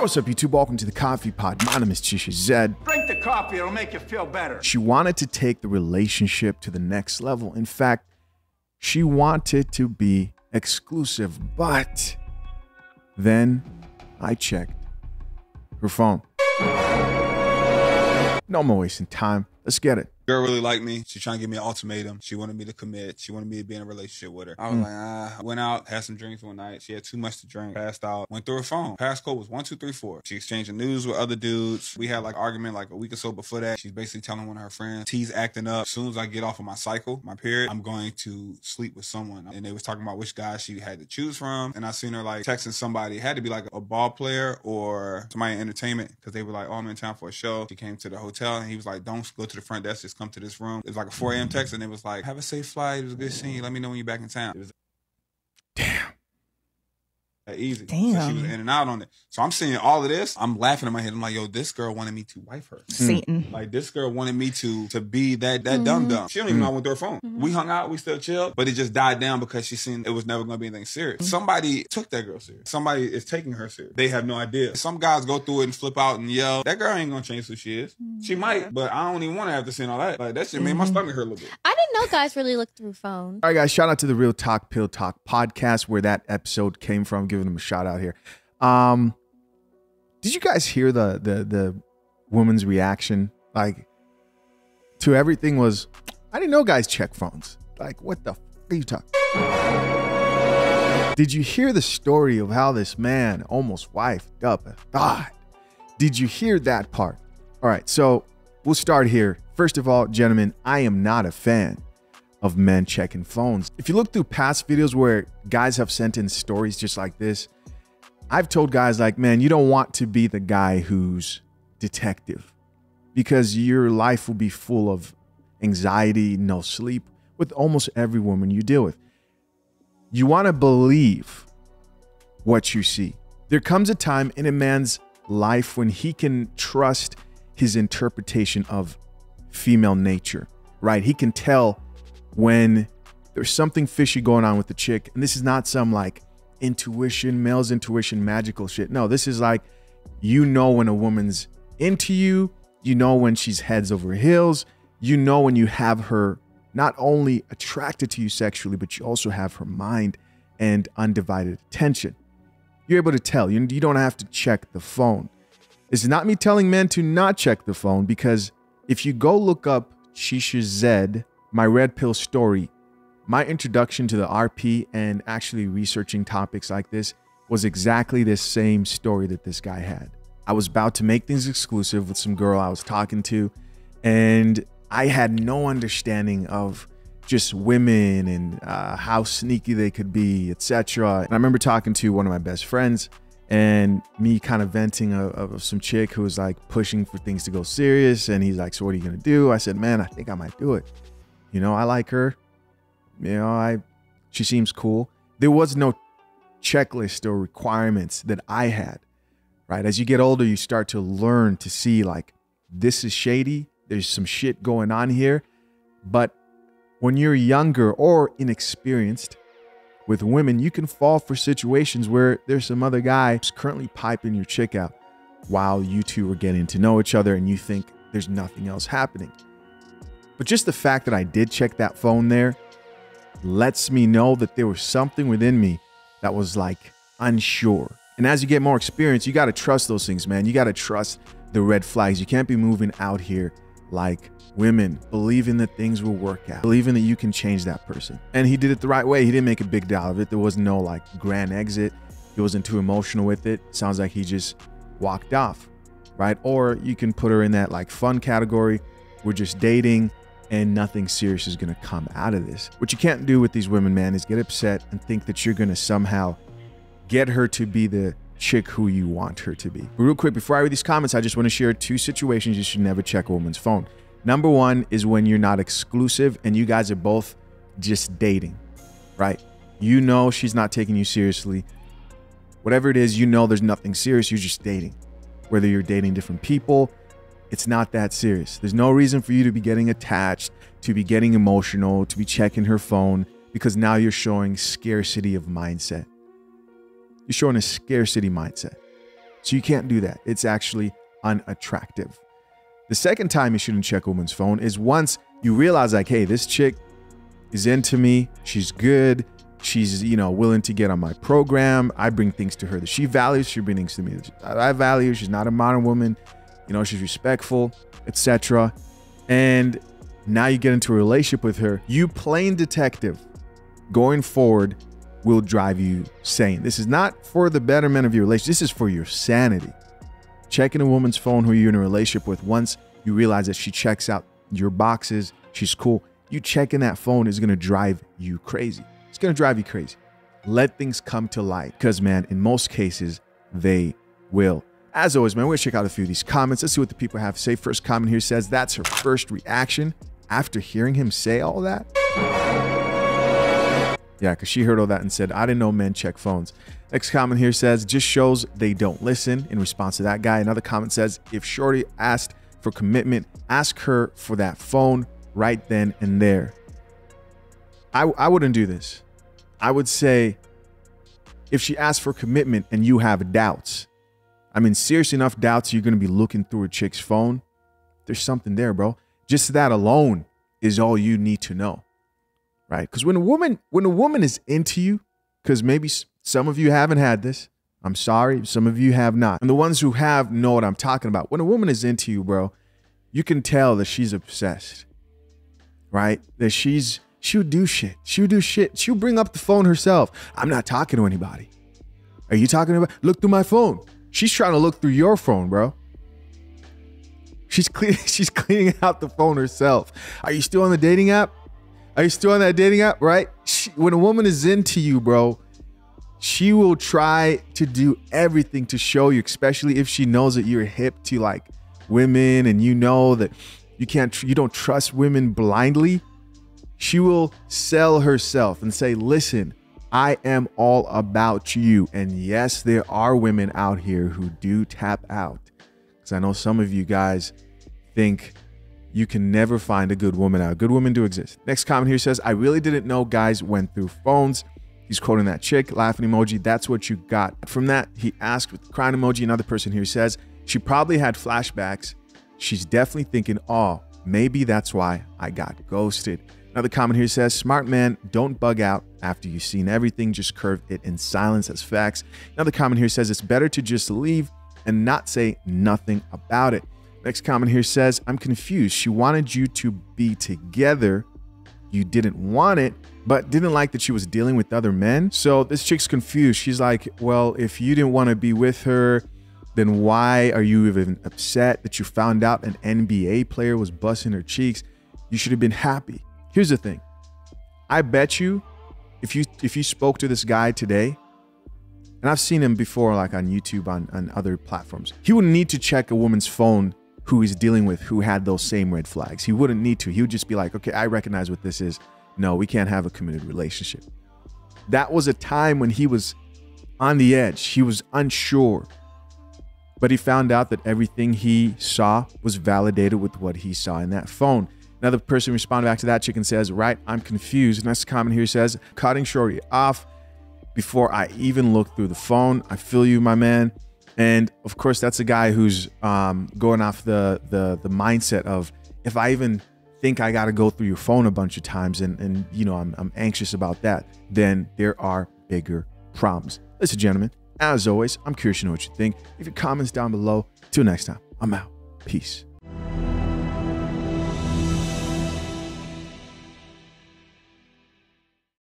What's up, YouTube? Welcome to the Coffee Pod. My name is Chisha Zed. Drink the coffee, it'll make you feel better. She wanted to take the relationship to the next level. In fact, she wanted to be exclusive, but then I checked her phone. No more wasting time. Let's get it. Girl really liked me. She trying to give me an ultimatum. She wanted me to commit. She wanted me to be in a relationship with her. I was like, ah. I went out, had some drinks one night. She had too much to drink, passed out. Went through her phone. Passcode was one two three four. She exchanging news with other dudes. We had like argument like a week or so before that. She's basically telling one of her friends, T's acting up. As soon as I get off of my cycle, my period, I'm going to sleep with someone. And they was talking about which guy she had to choose from. And I seen her like texting somebody. It had to be like a ball player or somebody in entertainment because they were like, oh, I'm in town for a show. She came to the hotel and he was like, don't go to the front desk. Just come to this room. It was like a 4 a.m. text and it was like, have a safe flight. It was a good seeing you. Let me know when you're back in town. It was. That easy. So Damn. she was in and out on it. So I'm seeing all of this. I'm laughing in my head. I'm like, yo, this girl wanted me to wife her. Hmm. Satan. Like this girl wanted me to to be that that mm-hmm. dumb dumb. She don't even hmm. know I went through her phone. Mm-hmm. We hung out, we still chilled, but it just died down because she seen it was never gonna be anything serious. Mm-hmm. Somebody took that girl serious. Somebody is taking her serious. They have no idea. Some guys go through it and flip out and yell. That girl ain't gonna change who she is. She might, but I don't even want to have to see all that. Like that shit made my stomach hurt a little bit. I didn't know guys really looked through phones. All right, guys, shout out to the Real Talk Pill Talk podcast where that episode came from. Giving them a shout out here. Um, did you guys hear the the the woman's reaction? Like to everything was, I didn't know guys check phones. Like, what the f- are you talking? Did you hear the story of how this man almost wifed up died? Did you hear that part? All right, so we'll start here. First of all, gentlemen, I am not a fan of men checking phones. If you look through past videos where guys have sent in stories just like this, I've told guys like, man, you don't want to be the guy who's detective because your life will be full of anxiety, no sleep with almost every woman you deal with. You want to believe what you see. There comes a time in a man's life when he can trust his interpretation of female nature, right? He can tell when there's something fishy going on with the chick. And this is not some like intuition, male's intuition, magical shit. No, this is like you know when a woman's into you, you know when she's heads over heels, you know when you have her not only attracted to you sexually, but you also have her mind and undivided attention. You're able to tell. You, you don't have to check the phone. Is not me telling men to not check the phone because if you go look up Chisha Zed, my red pill story, my introduction to the RP and actually researching topics like this was exactly the same story that this guy had. I was about to make things exclusive with some girl I was talking to, and I had no understanding of just women and uh, how sneaky they could be, etc. And I remember talking to one of my best friends and me kind of venting of, of some chick who was like pushing for things to go serious. And he's like, "So what are you gonna do?" I said, "Man, I think I might do it. You know, I like her. You know, I she seems cool. There was no checklist or requirements that I had. Right? As you get older, you start to learn to see like this is shady. There's some shit going on here. But when you're younger or inexperienced with women, you can fall for situations where there's some other guy who's currently piping your chick out while you two are getting to know each other and you think there's nothing else happening. But just the fact that I did check that phone there lets me know that there was something within me that was like unsure. And as you get more experience, you got to trust those things, man. You got to trust the red flags. You can't be moving out here like women, believing that things will work out, believing that you can change that person. And he did it the right way. He didn't make a big deal of it. There was no like grand exit. He wasn't too emotional with it. Sounds like he just walked off, right? Or you can put her in that like fun category. We're just dating and nothing serious is going to come out of this. What you can't do with these women, man, is get upset and think that you're going to somehow get her to be the chick who you want her to be. But real quick, before I read these comments, I just want to share two situations you should never check a woman's phone. Number one is when you're not exclusive and you guys are both just dating, right? You know she's not taking you seriously. Whatever it is, you know there's nothing serious. You're just dating. Whether you're dating different people, it's not that serious. There's no reason for you to be getting attached, to be getting emotional, to be checking her phone, because now you're showing scarcity of mindset. You're showing a scarcity mindset. So you can't do that. It's actually unattractive. The second time you shouldn't check a woman's phone is once you realize, like, hey, this chick is into me. She's good. She's, you know, willing to get on my program. I bring things to her that she values. She brings things to me that I value. She's not a modern woman. You know, she's respectful, etc. And now you get into a relationship with her. You plain detective going forward will drive you sane. This is not for the betterment of your relationship. This is for your sanity. Checking a woman's phone who you're in a relationship with once you realize that she checks out your boxes, she's cool. You checking that phone is gonna drive you crazy. It's gonna drive you crazy. Let things come to light because, man, in most cases, they will. As always, man, we're gonna check out a few of these comments. Let's see what the people have to say. First comment here says that's her first reaction after hearing him say all that. Yeah, because she heard all that and said, I didn't know men check phones. Next comment here says, just shows they don't listen in response to that guy. Another comment says, if Shorty asked for commitment, ask her for that phone right then and there. I, I wouldn't do this. I would say, if she asks for commitment and you have doubts, I mean, serious enough doubts you're going to be looking through a chick's phone, there's something there, bro. Just that alone is all you need to know right? Because when a woman when a woman is into you, because maybe some of you haven't had this. I'm sorry, some of you have not. And the ones who have know what I'm talking about. When a woman is into you, bro, you can tell that she's obsessed, right? That she's she'll do shit. She'll do shit. She'll bring up the phone herself. I'm not talking to anybody. Are you talking about? Look through my phone. She's trying to look through your phone, bro. She's cleaning. She's cleaning out the phone herself. Are you still on the dating app? Are you still on that dating app? Right? She, when a woman is into you, bro, she will try to do everything to show you, especially if she knows that you're hip to like women and you know that you can't, you don't trust women blindly. She will sell herself and say, listen, I am all about you. And yes, there are women out here who do tap out. Because I know some of you guys think you can never find a good woman out. Good women do exist. Next comment here says, I really didn't know guys went through phones. He's quoting that chick, laughing emoji. That's what you got. From that, he asked with crying emoji. Another person here says, she probably had flashbacks. She's definitely thinking, oh, maybe that's why I got ghosted. Another comment here says, smart man, don't bug out after you've seen everything. Just curve it in silence as facts. Another comment here says, it's better to just leave and not say nothing about it. Next comment here says, I'm confused. She wanted you to be together. You didn't want it, but didn't like that she was dealing with other men. So this chick's confused. She's like, Well, if you didn't want to be with her, then why are you even upset that you found out an NBA player was busting her cheeks? You should have been happy. Here's the thing. I bet you if you if you spoke to this guy today, and I've seen him before like on YouTube on, on other platforms, he wouldn't need to check a woman's phone who he's dealing with who had those same red flags. He wouldn't need to. He would just be like, okay, I recognize what this is. No, we can't have a committed relationship. That was a time when he was on the edge. He was unsure. But he found out that everything he saw was validated with what he saw in that phone. Another person responded back to that chicken says, Right, I'm confused. Next comment here says, Cutting Shorty off before I even look through the phone. I feel you, my man. And of course, that's a guy who's um, going off the, the the mindset of if I even think I got to go through your phone a bunch of times and and you know I'm, I'm anxious about that, then there are bigger problems. Listen, gentlemen, as always, I'm curious to know what you think. Leave your comments down below. Till next time, I'm out. Peace.